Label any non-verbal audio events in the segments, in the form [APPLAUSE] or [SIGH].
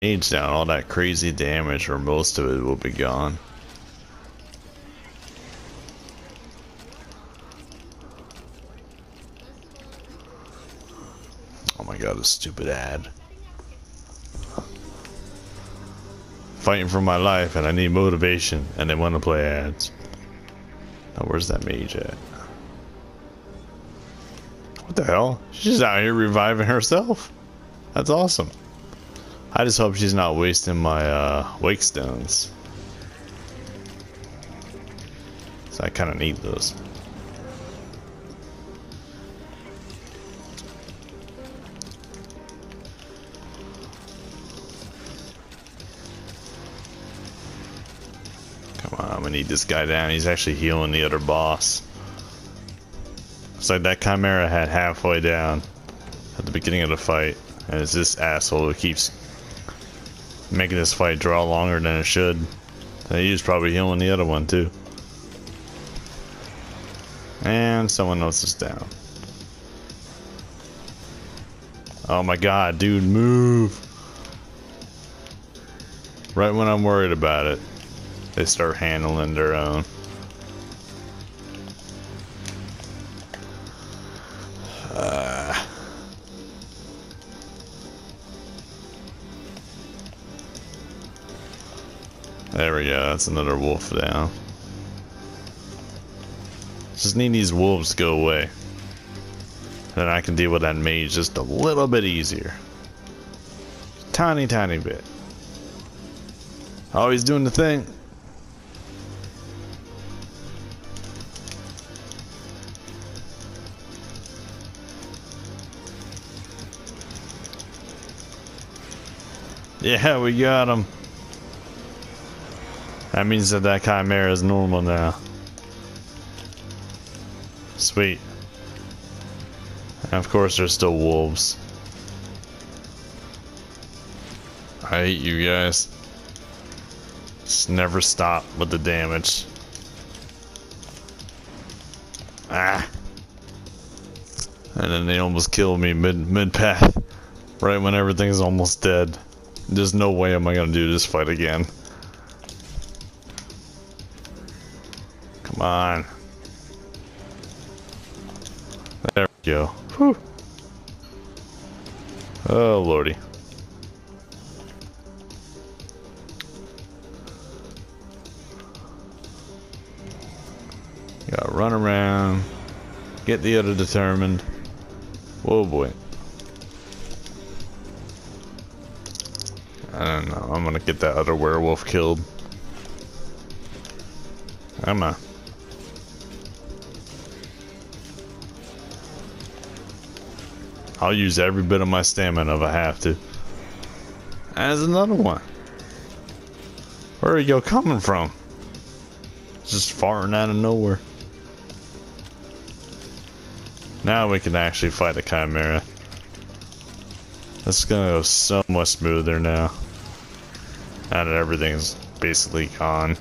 mage down, all that crazy damage, or most of it, will be gone. Oh my god, a stupid ad. Fighting for my life and I need motivation and they want to play ads. Now where's that mage at? What the hell? She's out here reviving herself. That's awesome. I just hope she's not wasting my uh, wake stones. So I kind of need those. Come on, I'm gonna need this guy down. He's actually healing the other boss. It's like that Chimera had halfway down at the beginning of the fight. And it's this asshole who keeps making this fight draw longer than it should. And he probably healing the other one too. And someone else is down. Oh my god, dude, move! Right when I'm worried about it, they start handling their own. There we go, that's another wolf down. Just need these wolves to go away. Then I can deal with that mage just a little bit easier. Tiny, tiny bit. Always doing the thing. Yeah, we got him. That means that that chimera is normal now. Sweet. And of course, there's still wolves. I hate you guys. Just never stop with the damage. Ah. And then they almost killed me mid mid path. Right when everything's almost dead. There's no way am I gonna do this fight again. Come on. There we go. Whew. Oh lordy. Gotta run around, get the other determined. Whoa boy. I don't know. I'm gonna get that other werewolf killed. Come on. I'll use every bit of my stamina if I have to. As another one. Where are you coming from? Just farting out of nowhere. Now we can actually fight the chimera. That's gonna go so much smoother now. Now that everything's basically gone.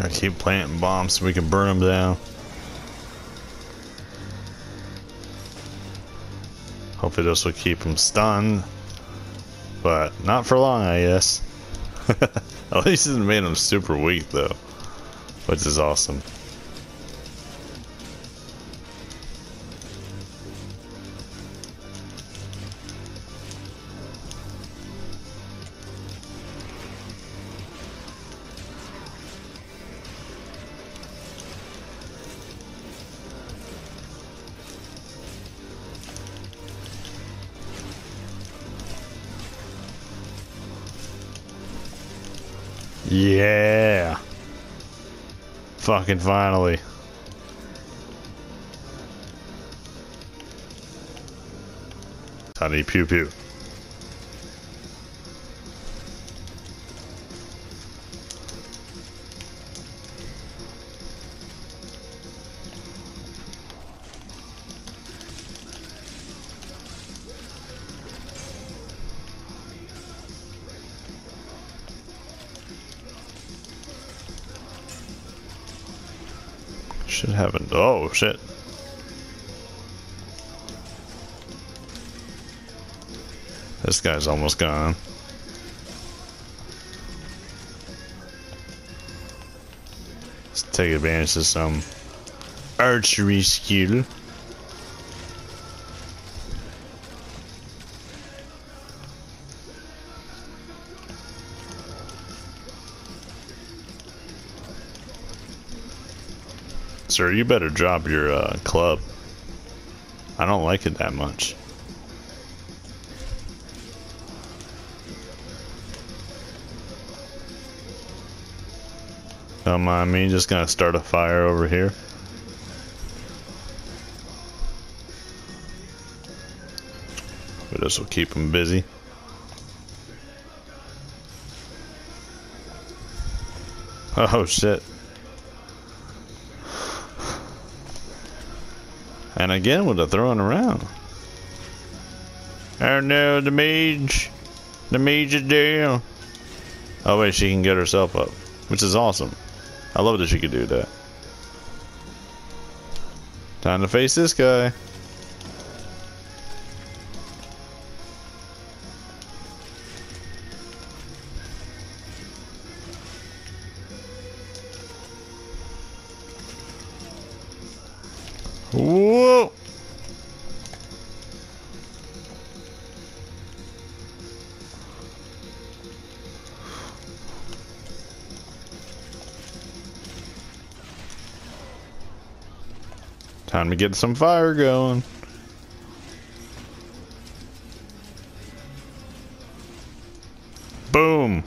Gotta keep planting bombs so we can burn them down. Hopefully this will keep them stunned. But not for long, I guess. [LAUGHS] At least it made them super weak, though. Which is awesome. Yeah. Fucking finally. Honey pew pew. Should happen. Oh shit. This guy's almost gone. Let's take advantage of some archery skill. Sir, you better drop your uh, club. I don't like it that much. Don't mind me, just gonna start a fire over here. But This will keep him busy. [LAUGHS] Oh shit. And again with the throwing around. Oh no, the mage. The mage is down. Oh wait, she can get herself up. Which is awesome. I love that she could do that. Time to face this guy. Time to get some fire going. Boom!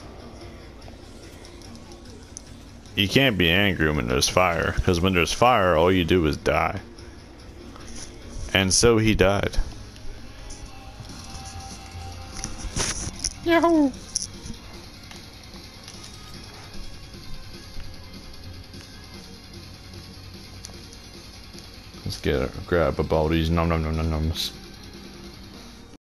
You can't be angry when there's fire, because when there's fire, all you do is die. And so he died. Yahoo! Get grab a these nom nom nom nom noms.